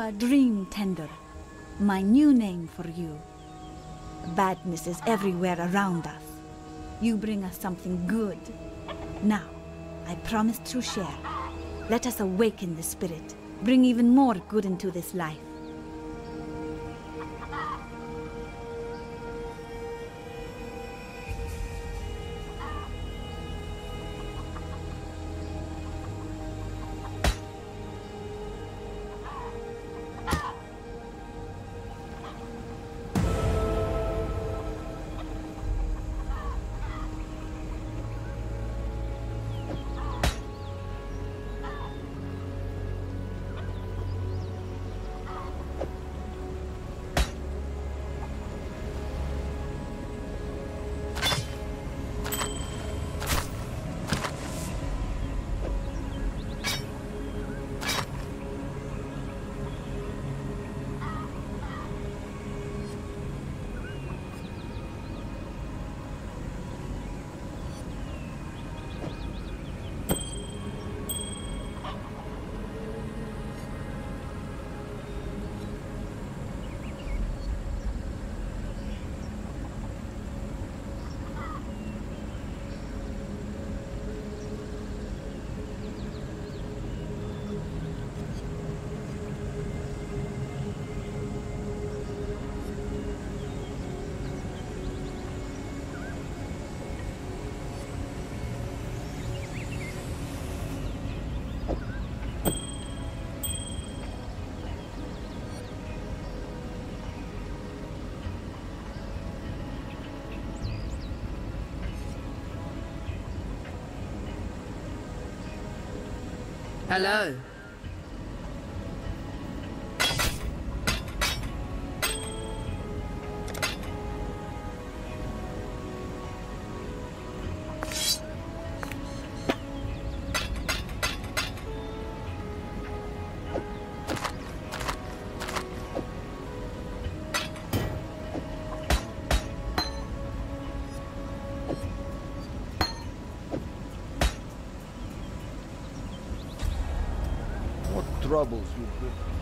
are Dream Tender, my new name for you. Badness is everywhere around us. You bring us something good. Now, I promise to share. Let us awaken the spirit, bring even more good into this life. Hello. Troubles you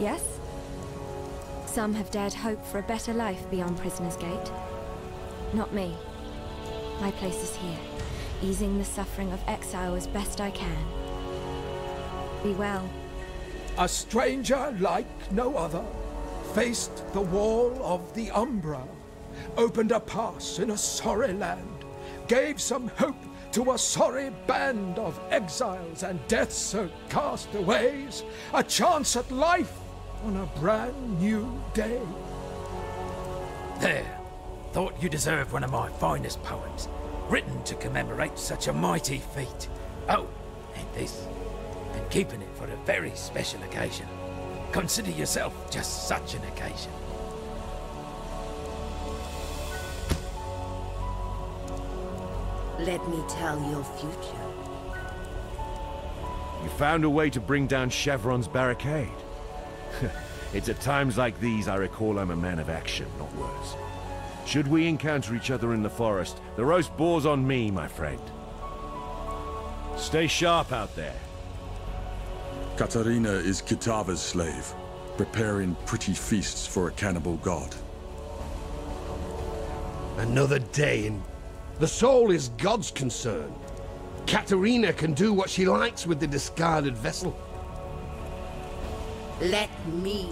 Yes? Some have dared hope for a better life beyond Prisoner's Gate. Not me. My place is here, easing the suffering of exile as best I can. Be well. A stranger like no other faced the wall of the Umbra, opened a pass in a sorry land, gave some hope to a sorry band of exiles and death's castaways, a chance at life on a brand new day. There. Thought you deserved one of my finest poems, written to commemorate such a mighty feat. Oh, and this. And keeping it for a very special occasion. Consider yourself just such an occasion. Let me tell your future. You found a way to bring down Chevron's barricade. it's at times like these I recall I'm a man of action, not words. Should we encounter each other in the forest, the roast boar's on me, my friend. Stay sharp out there. Katarina is Kitava's slave, preparing pretty feasts for a cannibal god. Another day in... The soul is God's concern. Katarina can do what she likes with the discarded vessel. Let me